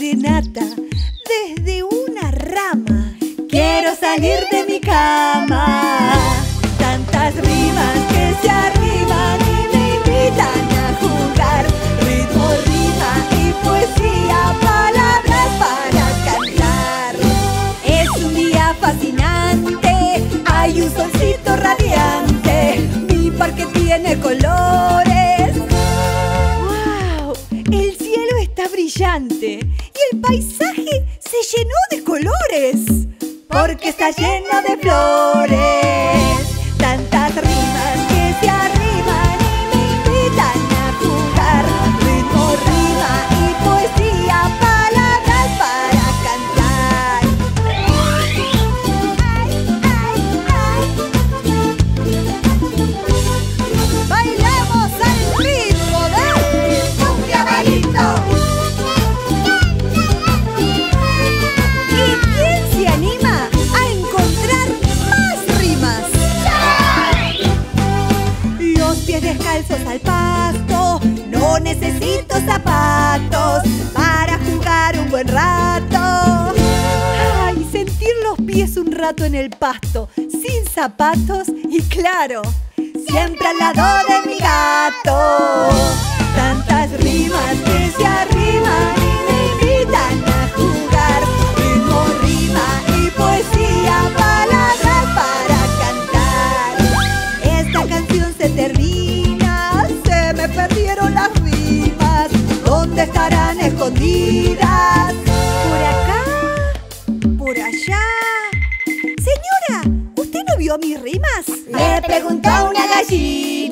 desde una rama quiero salir de mi cama. Tantas rimas que se arriban y me invitan a jugar. Ritmo, rima y poesía, palabras para cantar. Es un día fascinante, hay un solcito radiante. Mi parque tiene colores. Llenó de colores porque está lleno de flores. en el pasto, sin zapatos y claro, siempre al lado de mi gato. Tantas rimas que se arriman y me invitan a jugar. Ritmo, rima y poesía, palabras para cantar. Esta canción se termina, se me perdieron las rimas. ¿Dónde estarán escondidas? Mis rimas? Le preguntó una gallina.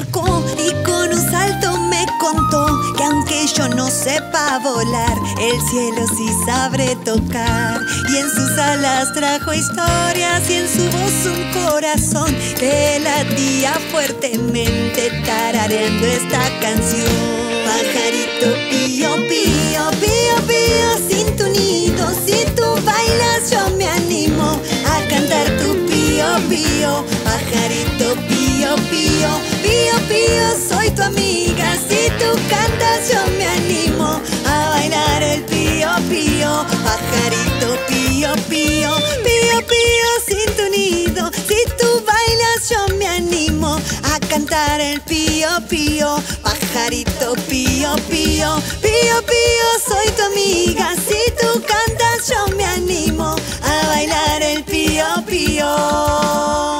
Y con un salto me contó que aunque yo no sepa volar, el cielo sí sabe tocar. Y en sus alas trajo historias y en su voz un corazón que latía fuertemente tarareando esta canción. Pajarito pío, pío, pío, pío, sin tu nido, si tú bailas yo me animo a cantar tu pío, pío, pajarito pío, pío, pío, pío, soy tu amiga, si tú cantas yo me animo a bailar el pío, pío, pajarito pío, pío, pío, pío, sin tu nido, si tú bailas yo me animo a cantar el pío, pío, pajarito pío, pío, pío, pío, soy tu amiga, si tú cantas yo me animo a bailar el pío, pío.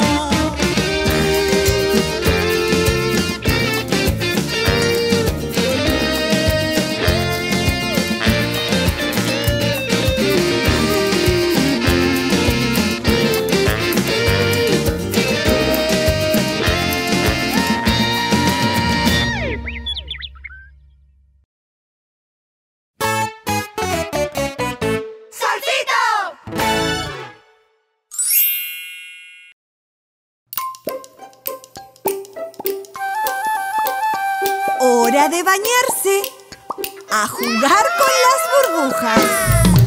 A jugar con las burbujas.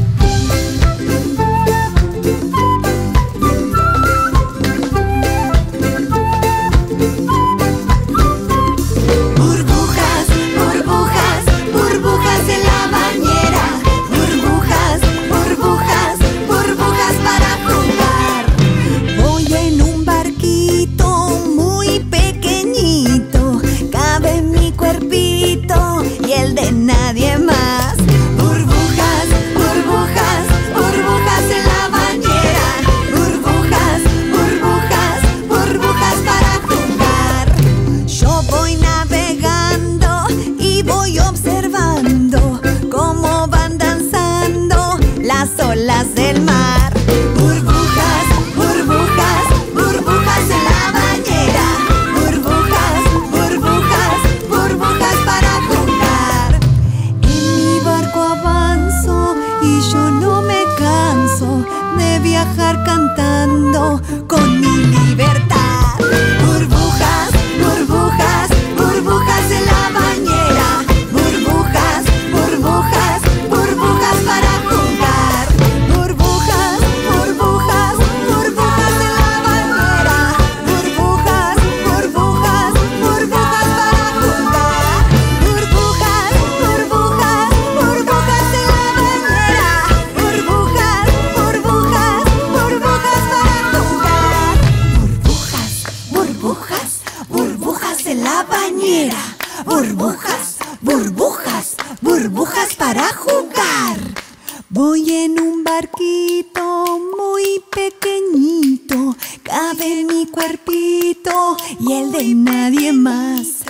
De mi cuerpito y el de nadie más.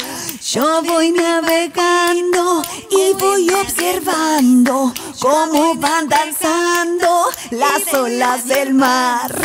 Yo voy navegando y voy observando cómo van danzando las olas del mar.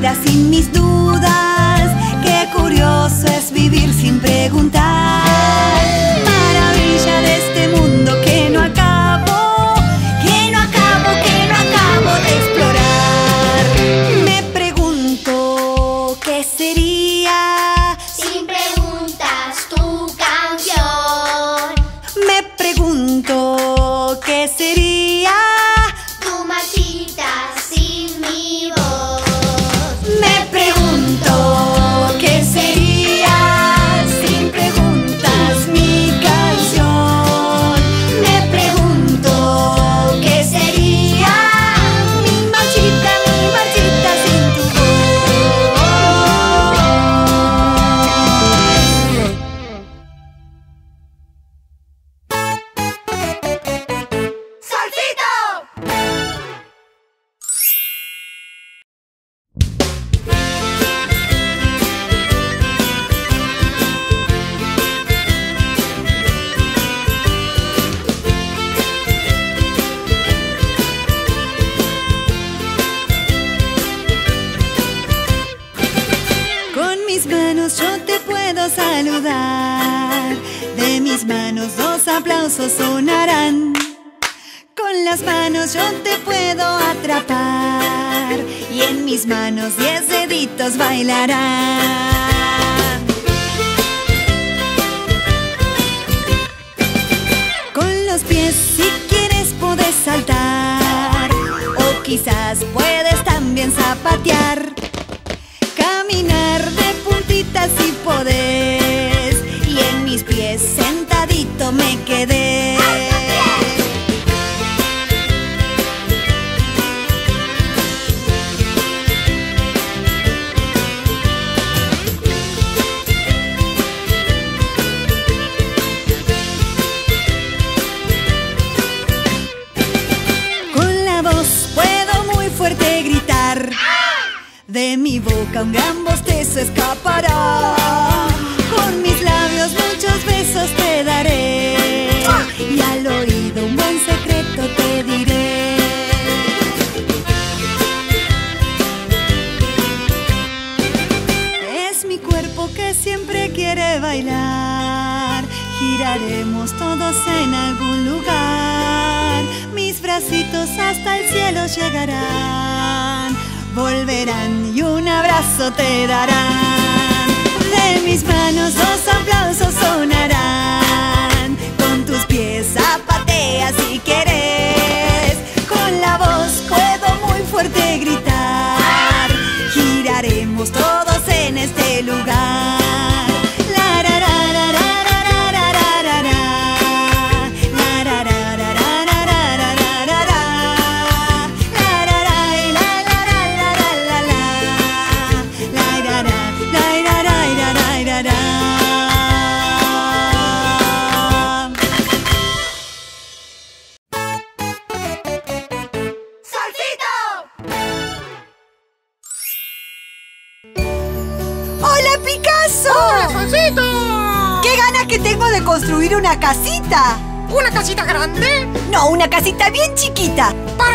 vida sin mis dudas. Qué curioso es vivir sin preguntar.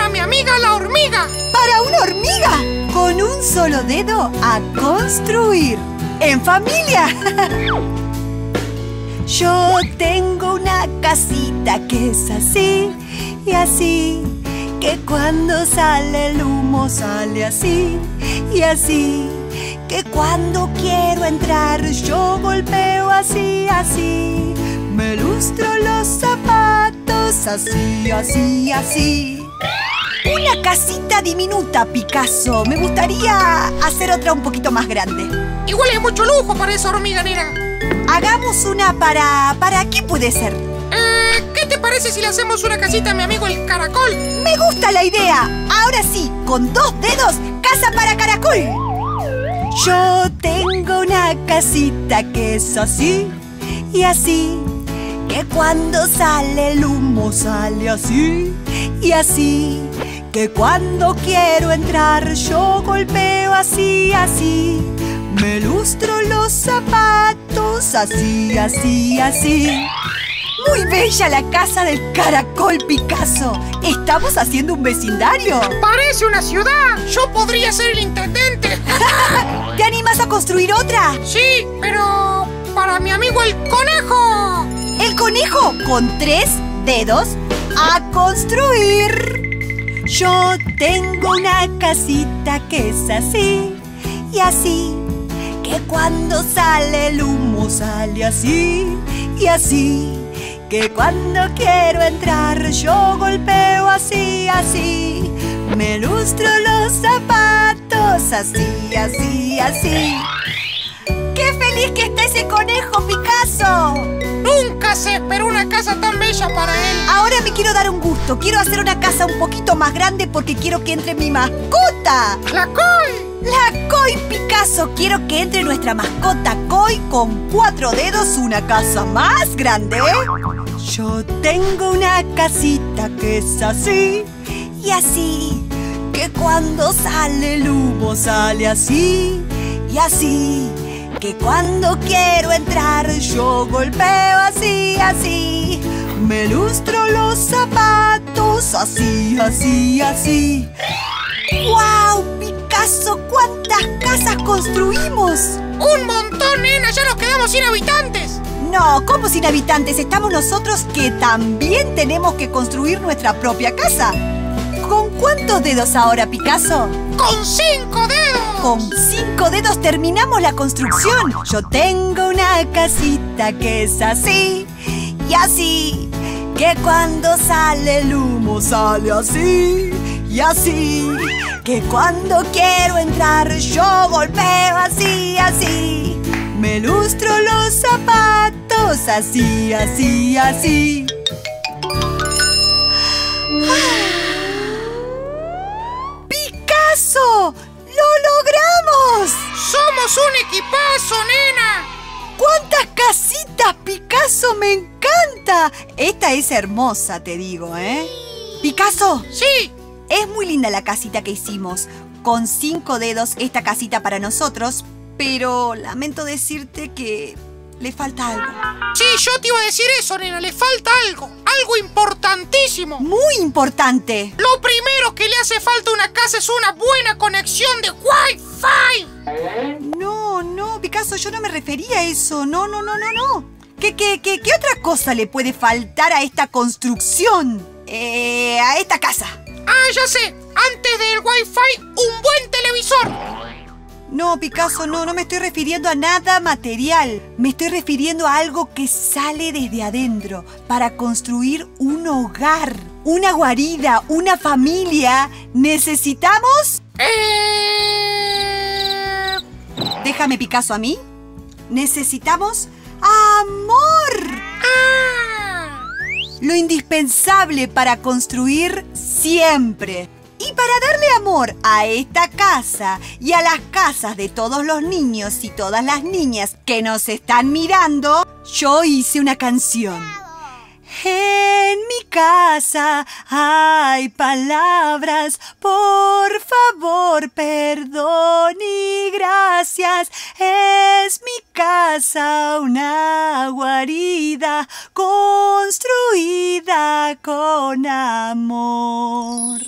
Para mi amiga la hormiga. Para una hormiga. Con un solo dedo a construir. En familia. Yo tengo una casita que es así y así. Que cuando sale el humo sale así y así. Que cuando quiero entrar yo golpeo así, así. Me lustro los zapatos así, así, así. Una casita diminuta, Picasso. Me gustaría hacer otra un poquito más grande. Igual es mucho lujo para esa hormiga, nena. Hagamos una para... ¿Para qué puede ser? Eh, ¿qué te parece si le hacemos una casita a mi amigo el caracol? Me gusta la idea. Ahora sí, con dos dedos, casa para caracol. Yo tengo una casita que es así y así. Que cuando sale el humo sale así y así. Que cuando quiero entrar yo golpeo así, así. Me lustro los zapatos así, así, así. Muy bella la casa del caracol Picasso. ¿Estamos haciendo un vecindario? Parece una ciudad. Yo podría ser el intendente. ¿Te animas a construir otra? sí, pero para mi amigo el conejo. Conejo con tres dedos a construir. Yo tengo una casita que es así y así. Que cuando sale el humo sale así y así. Que cuando quiero entrar yo golpeo así, así. Me lustro los zapatos así, así, así. ¡Qué feliz que está ese conejo, Picasso! Nunca se esperó una casa tan bella para él. Ahora me quiero dar un gusto. Quiero hacer una casa un poquito más grande porque quiero que entre mi mascota. ¡La col! La Koi Picasso. Quiero que entre nuestra mascota Koi con cuatro dedos una casa más grande. Yo tengo una casita que es así y así. Que cuando sale el humo sale así y así. Que cuando quiero entrar yo golpeo así, así. Me lustro los zapatos así, así, así. ¡Wow! Picasso, ¿cuántas casas construimos? Un montón, nena, ya nos quedamos sin habitantes. No, ¿cómo sin habitantes? Estamos nosotros que también tenemos que construir nuestra propia casa. ¿Con cuántos dedos ahora, Picasso? ¡Con cinco dedos! Con cinco dedos terminamos la construcción. Yo tengo una casita que es así y así. Que cuando sale el humo sale así y así. Que cuando quiero entrar yo golpeo así, así. Me lustro los zapatos así, así, así. ¡Picasso! ¡Somos un equipazo, nena! ¡Cuántas casitas, Picasso! ¡Me encanta! Esta es hermosa, te digo, ¿eh? Picasso, Sí, es muy linda la casita que hicimos. Con cinco dedos esta casita para nosotros, pero lamento decirte que le falta algo. sí, yo te iba a decir eso, nena. Le falta algo. Algo importantísimo. Muy importante. Lo primero que le hace falta a una casa es una buena conexión de Wi-Fi. No, no, Picasso, yo no me refería a eso. No, no, no, no, no. ¿Qué, qué, qué, qué otra cosa le puede faltar a esta construcción? Eh, a esta casa. Ah, ya sé. Antes del Wi-Fi, un buen televisor. No, Picasso, no, no me estoy refiriendo a nada material. Me estoy refiriendo a algo que sale desde adentro para construir un hogar, una guarida, una familia. ¿Necesitamos? Eh... Déjame, Picasso, a mí. Necesitamos amor. Ah. Lo indispensable para construir siempre. Y para darle amor a esta casa y a las casas de todos los niños y todas las niñas que nos están mirando, yo hice una canción. En mi casa hay palabras, por favor, perdón y gracias. Es mi casa una guarida construida con amor.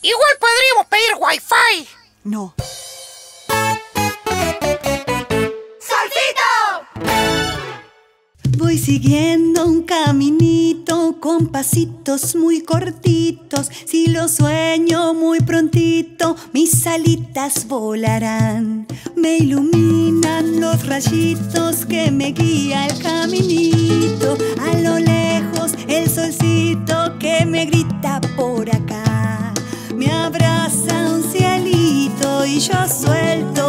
Igual podríamos pedir Wi-Fi. No, Voy siguiendo un caminito con pasitos muy cortitos. Si lo sueño muy prontito, mis alitas volarán. Me iluminan los rayitos que me guía el caminito. A lo lejos el solcito que me grita por acá. Me abraza un cielito y yo suelto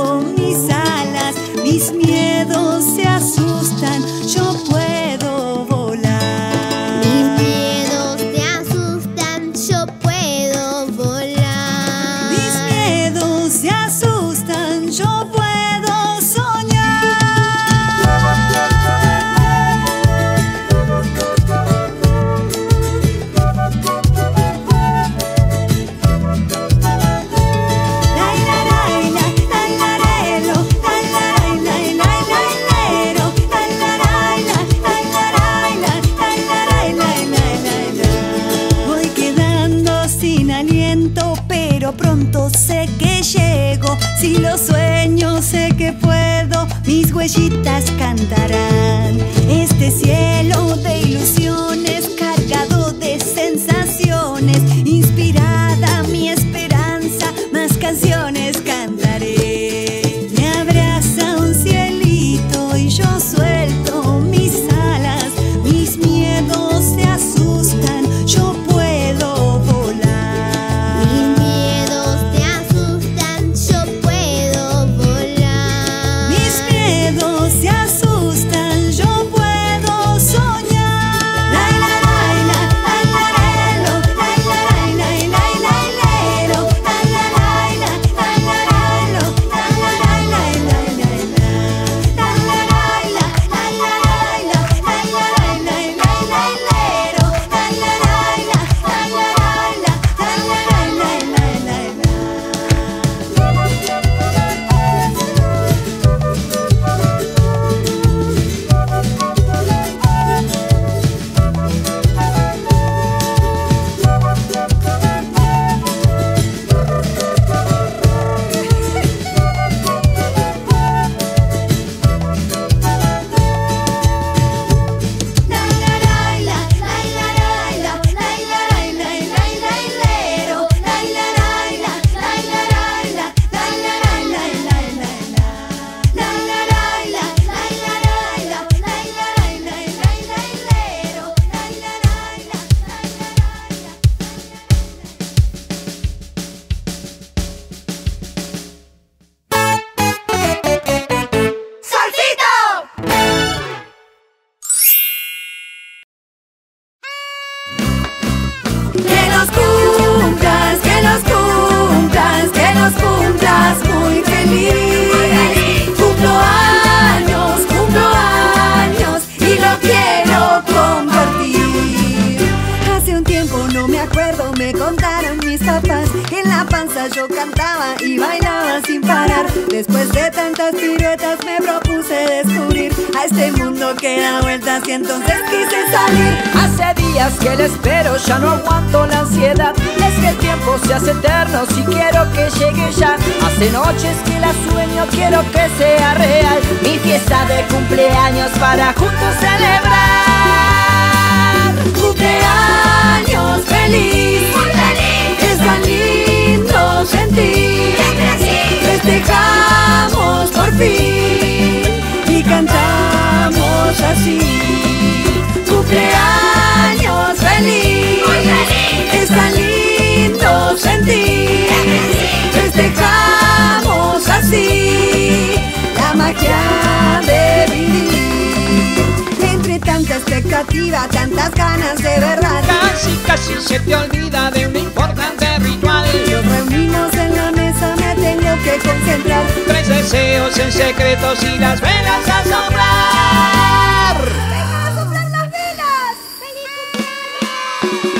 expectativa, tantas ganas de verdad. Casi, casi se te olvida de un importante ritual. Los reunidos en la mesa me tengo que concentrar. Tres deseos en secretos y las velas a soplar. ¡Venga a soplar las velas! ¡Feliz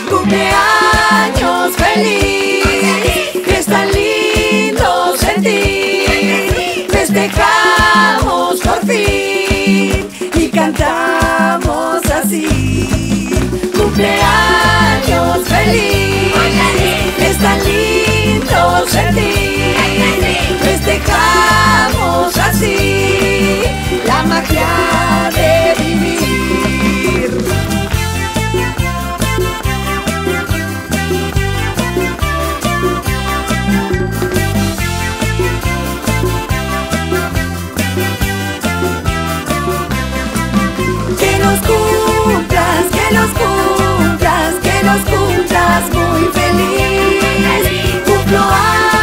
cumpleaños! Feliz! ¡Que es tan lindo sentir! ¡Festejamos por fin! cantar. Cumpleaños feliz, es tan lindo ser ti. Festejamos así la magia. los cumplas muy feliz. Cumplo años.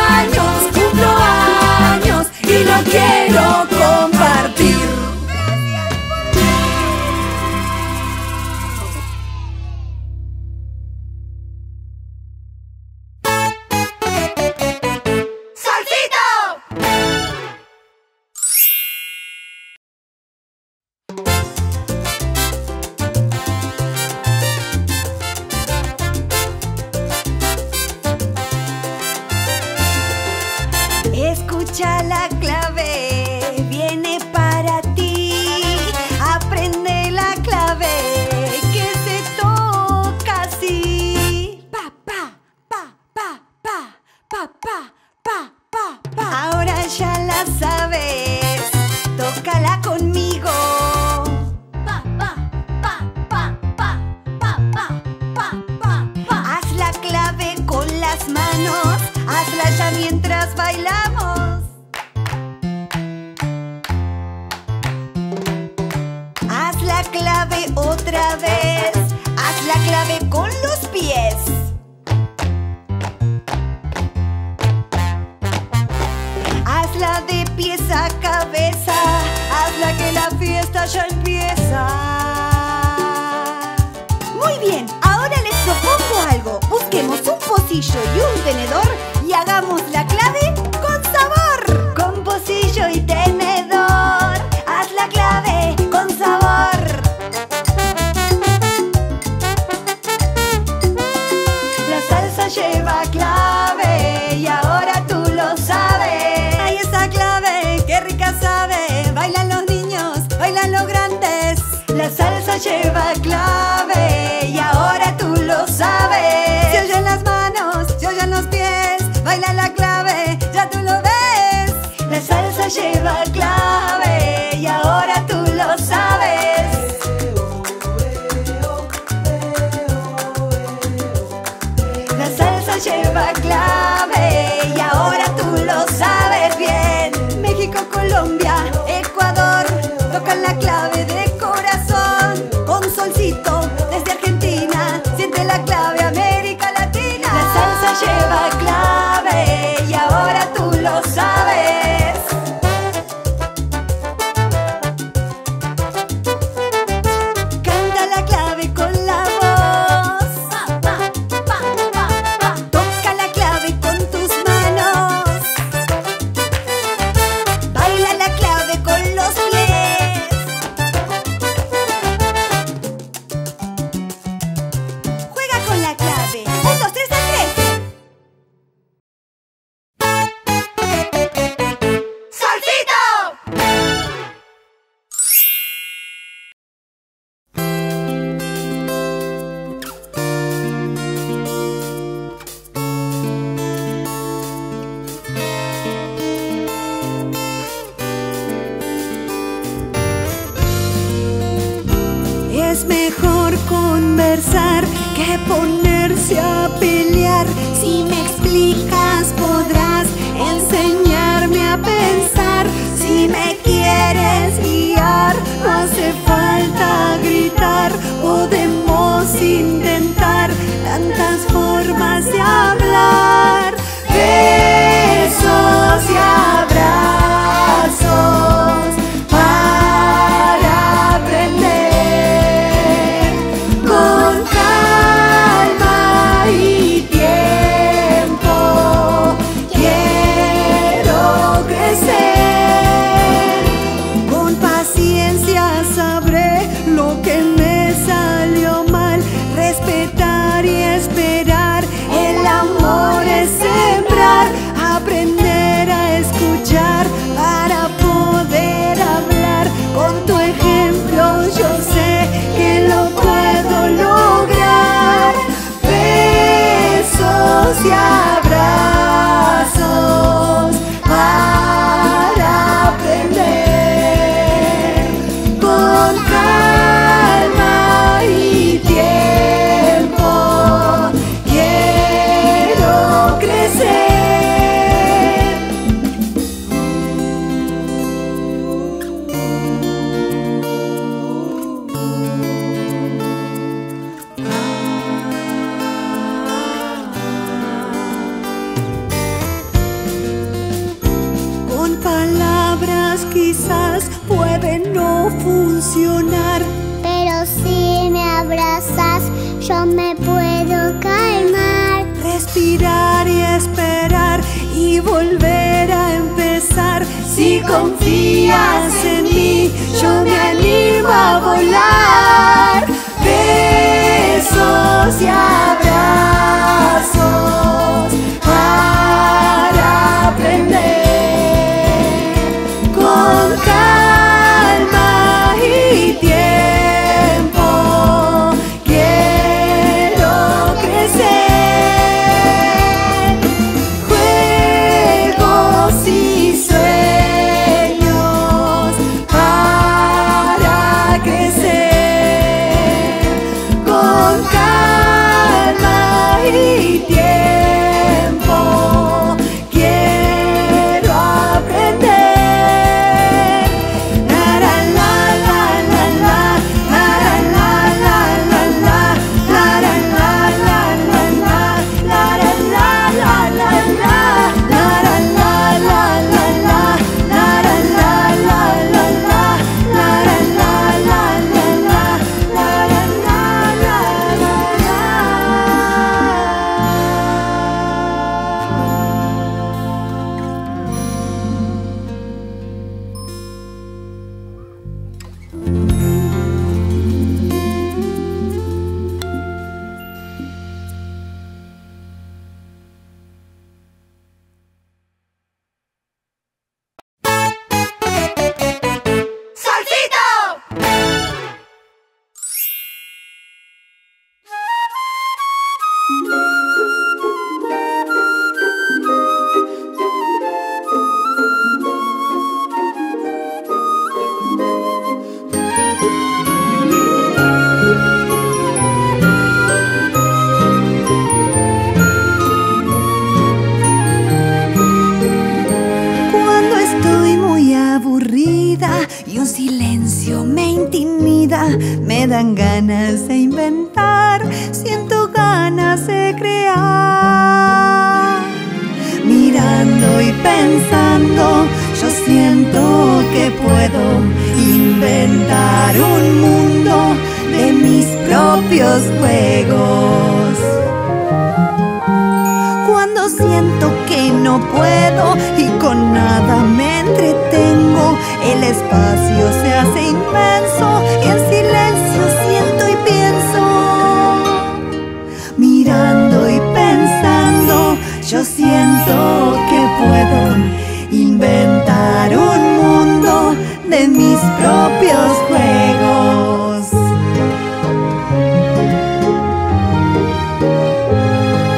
inventar un mundo de mis propios juegos.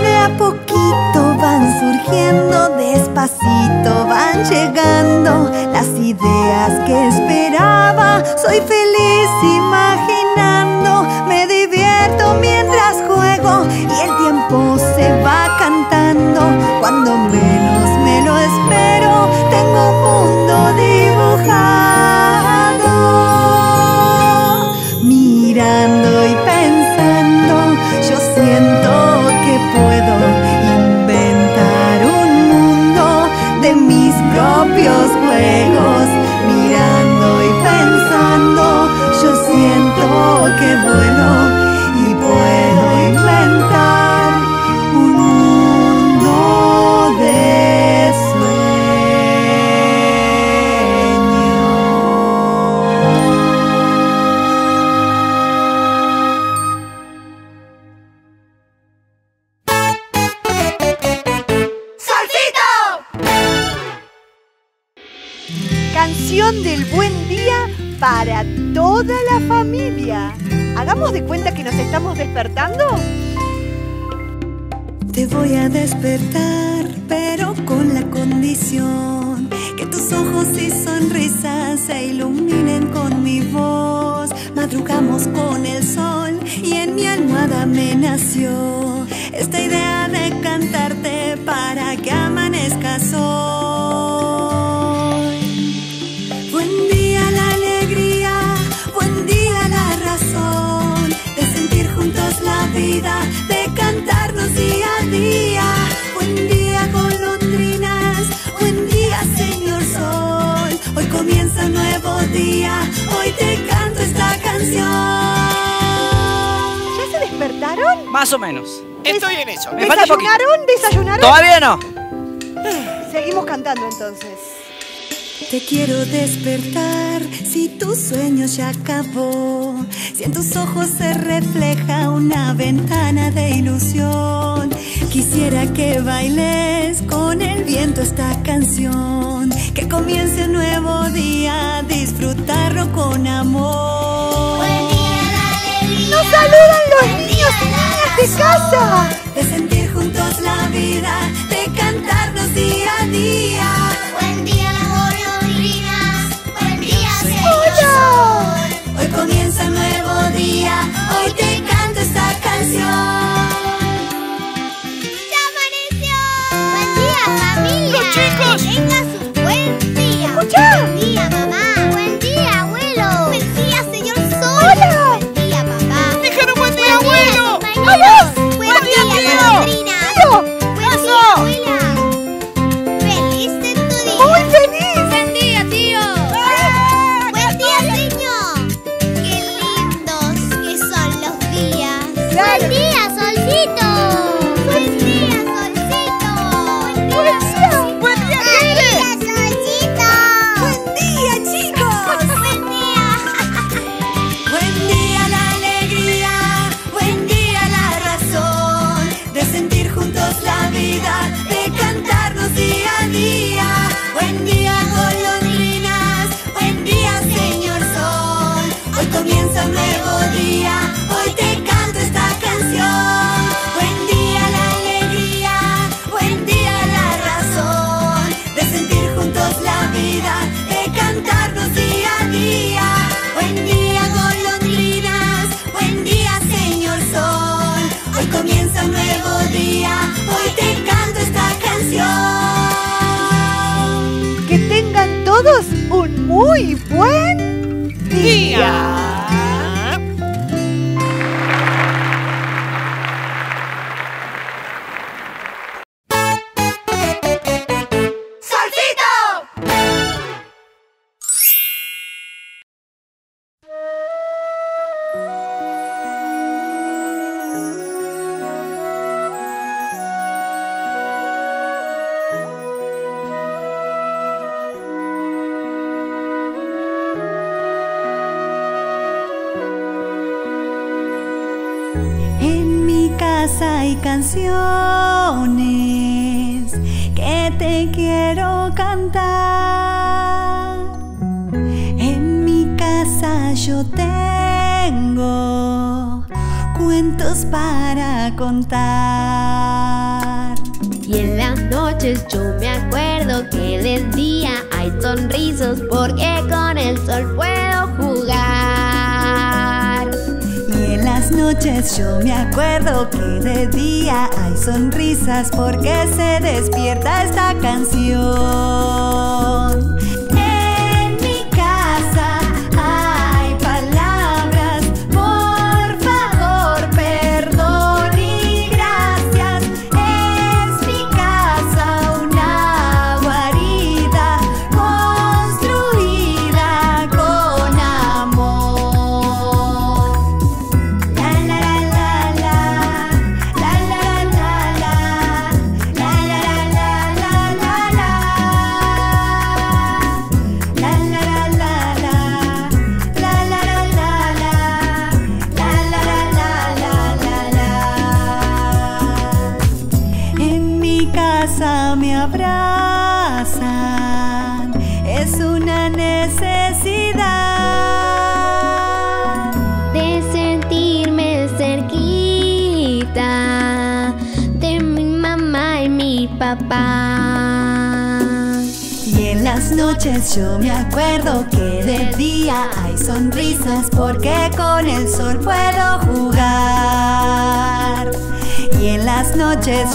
De a poquito van surgiendo, despacito van llegando las ideas que esperaba. Soy feliz y de cantarnos día a día. Buen día con golondrinas, buen día señor sol. Hoy comienza un nuevo día, hoy te canto esta canción. ¿Ya se despertaron? Más o menos. Estoy en eso. ¿Me ¿Desayunaron? Falta Todavía no. Seguimos cantando entonces te quiero despertar si tu sueño ya acabó. Si en tus ojos se refleja una ventana de ilusión. Quisiera que bailes con el viento esta canción. Que comience un nuevo día, disfrutarlo con amor. Buen día, la alegría. ¡Nos saludan los Buen niños de casa! De sentir juntos la vida, de cantarnos día a día. Comienza un nuevo día, hoy te canto esta canción. ¡Ya amaneció! ¡Buen día, familia! ¡Los chicos! ¡Tengas un buen día! ¡Buen día, mamá!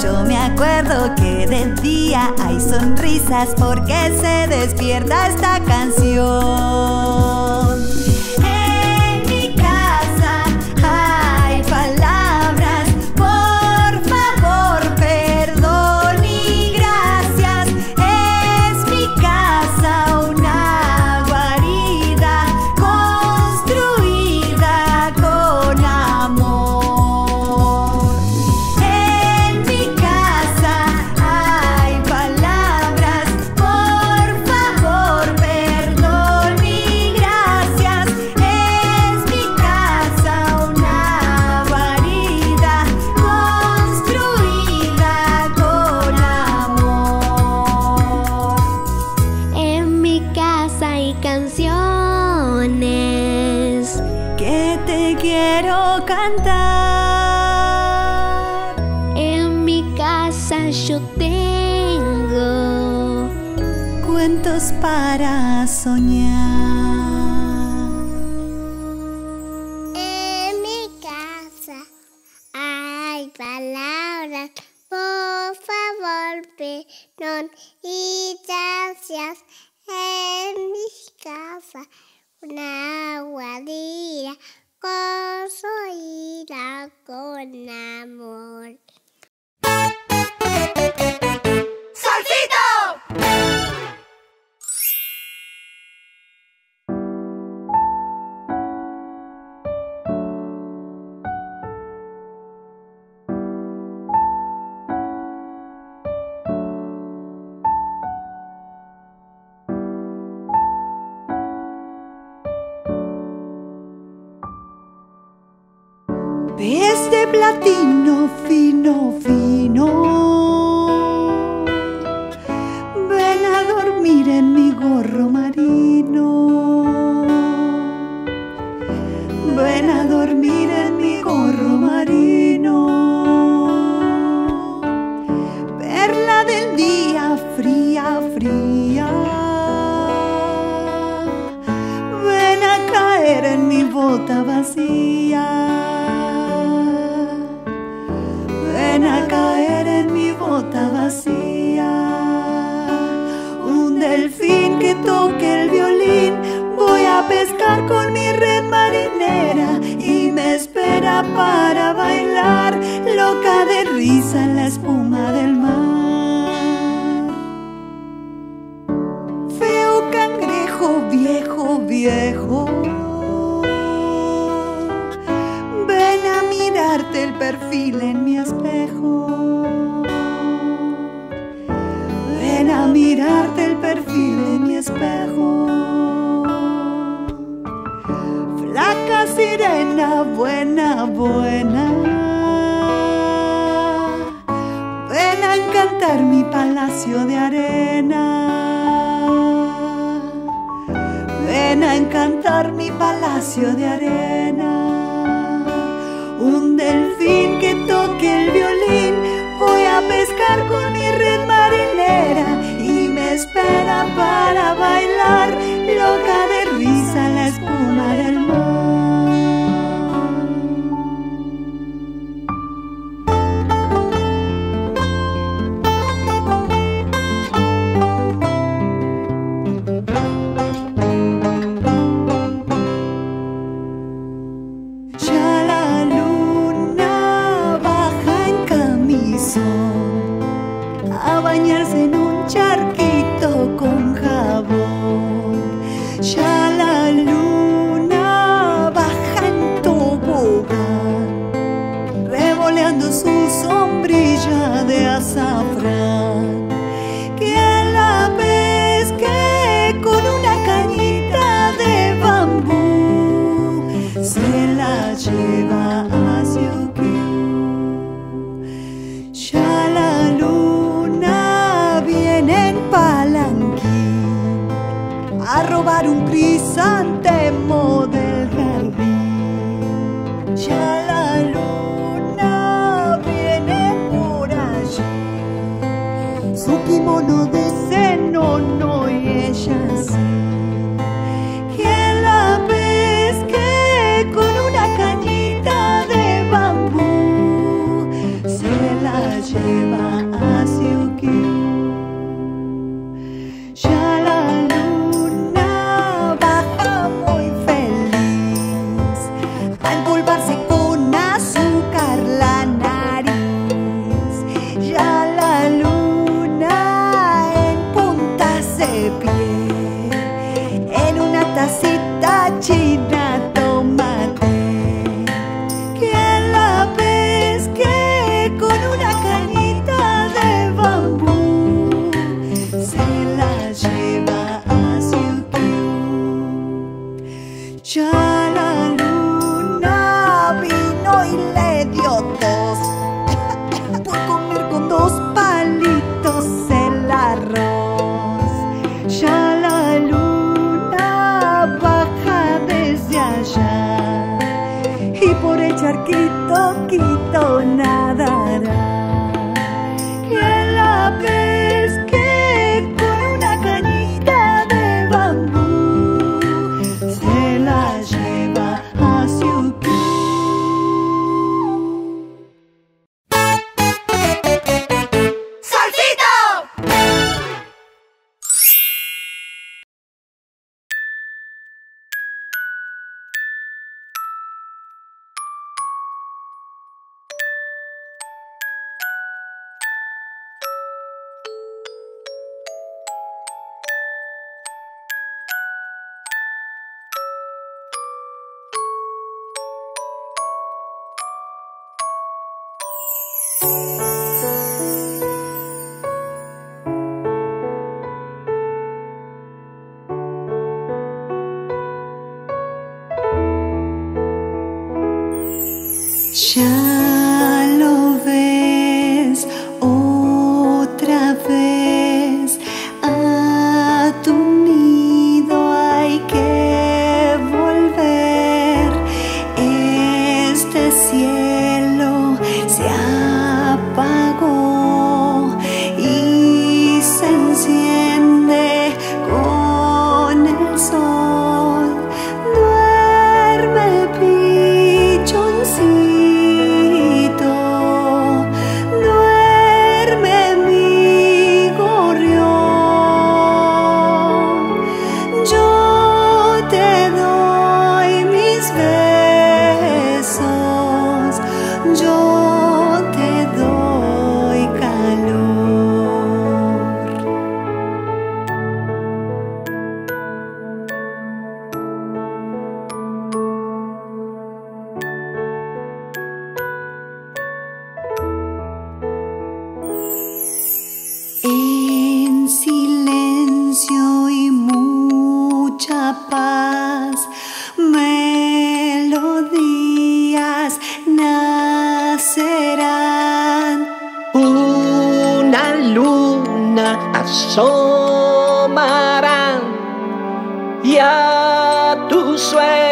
Yo me acuerdo que de día hay sonrisas porque se despierta esta canción. Cantar. En mi casa yo tengo. Cuentos para soñar. Que toque el violín. Voy a pescar con mi red marinera y me espera para bailar, loca de risa en la espuma del mar. Feo cangrejo, viejo, viejo. Ven a mirarte el perfil en mi espejo. Ven a mirarte el perfil espejo. Flaca sirena, buena, buena. Ven a encantar mi palacio de arena. Ven a encantar mi palacio de arena. Un delfín que toque el violín. Voy a pescar con espera para bailar, un crisantemo luna asomará y a tus sueños